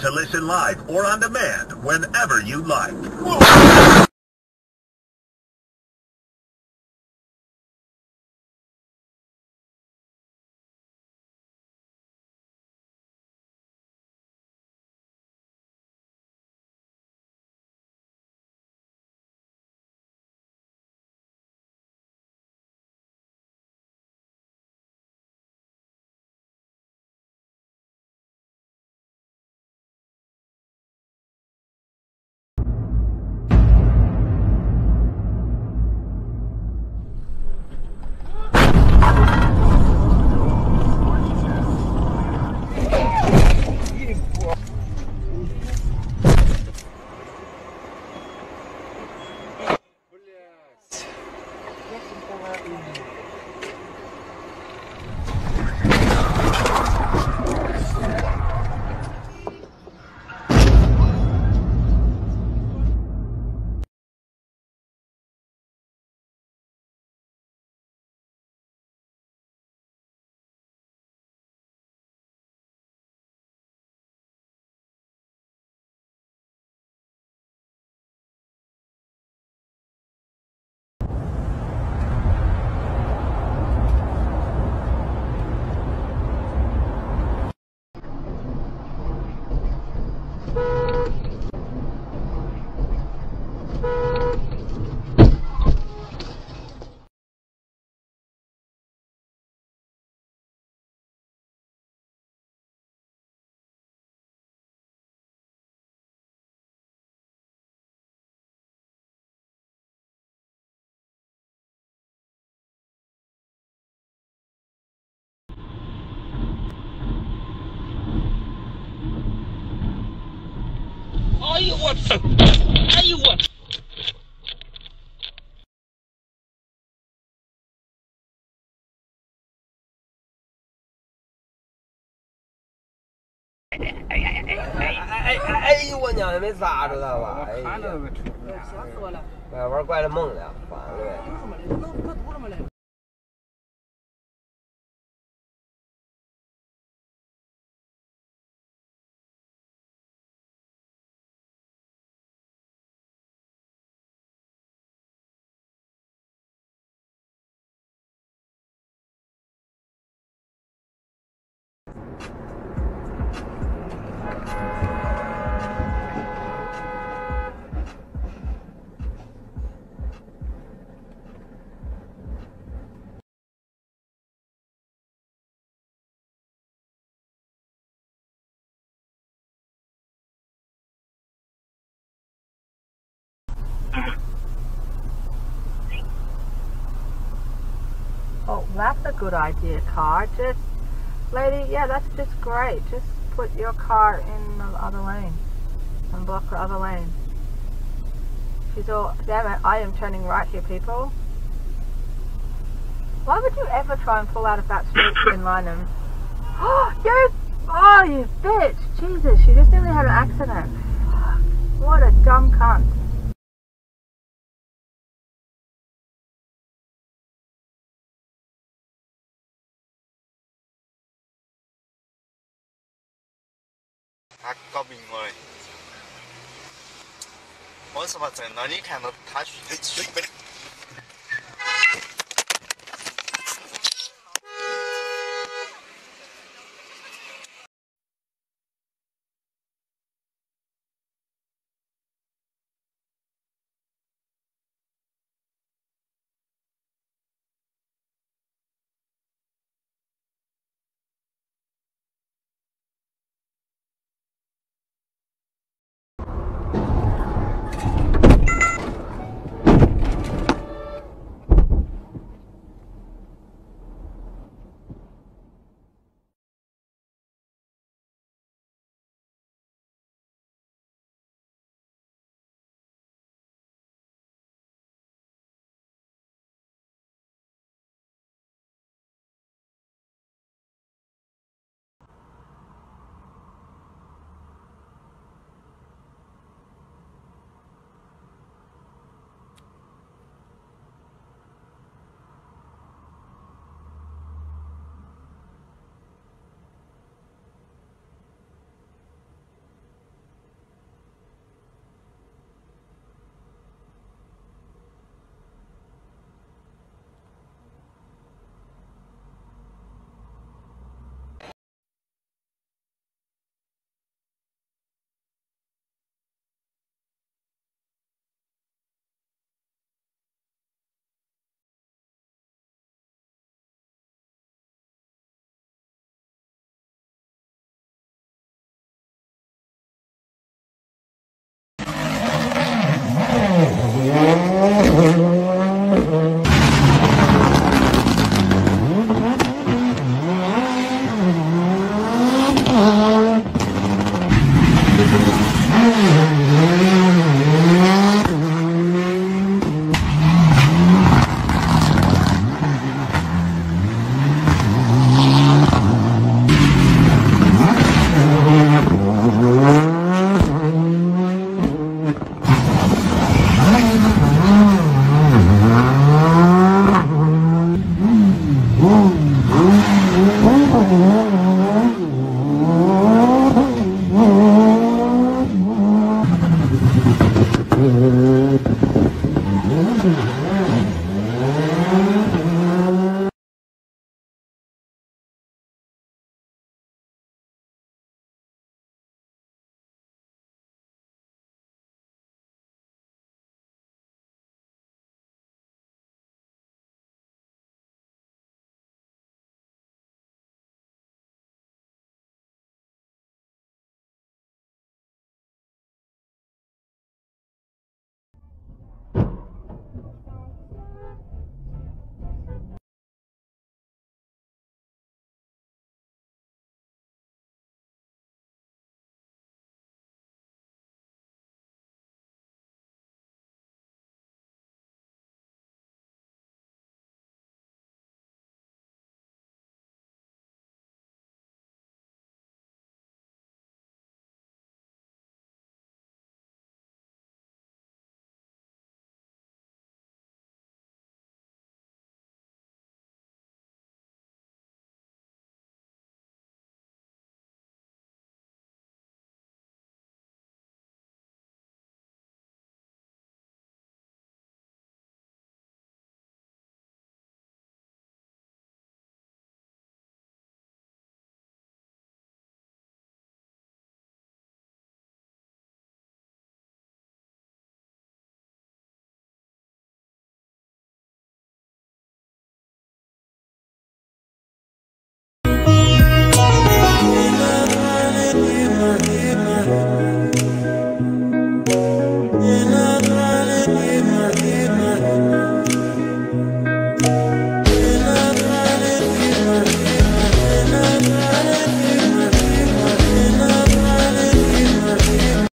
to listen live or on demand whenever you like. 哎呦我操！哎呦我！哎哎哎哎哎哎哎！哎呦我娘的，没扎着了吧？哎呀！怪玩怪的梦了，烦了。That's a good idea, car. Just, lady, yeah, that's just great. Just put your car in the other lane and block the other lane. She's all, damn it, I am turning right here, people. Why would you ever try and pull out of that street in Lynham? Oh, you, oh, you bitch. Jesus, she just nearly had an accident. What a dumb cunt. 搞不赢我嘞，我是怕真了，你看到他去。